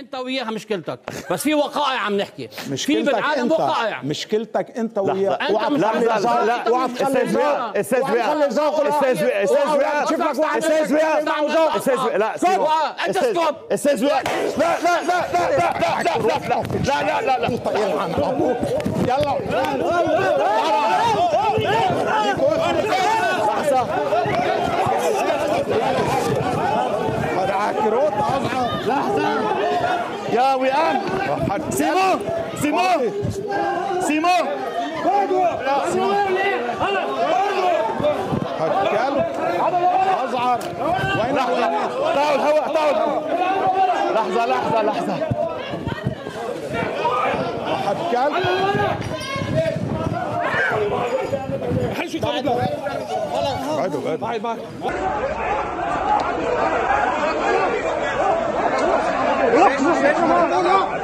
انت وياها مشكلتك بس في وقائع عم نحكي في مشكلتك بالعالم انت وقائع مشكلتك انت وياه أنت اوعى مش تخلي عم ذوق- لا، تخلي عم ذوق تخلي اوعى تخلي ذوق أستاذ وياء أستاذ وياء شوف لك أستاذ وياء أستاذ وياء أستاذ وياء لا. انت أستاذ اسكت أستاذ وياء لا لا لا لا لا لا لا لا لا لا لا يلعن أبوك يلا بدعك كروت اصعب يا ويان سيمو سيمو سيمو سيمو أزعر. وين لحظة. طاول هواء طاول. لحظة لحظة لحظة. حكام حشو بعد بعد بعد 谁输谁是